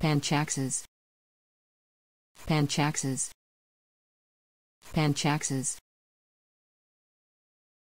Panchaxes. Panchaxes. Panchaxes.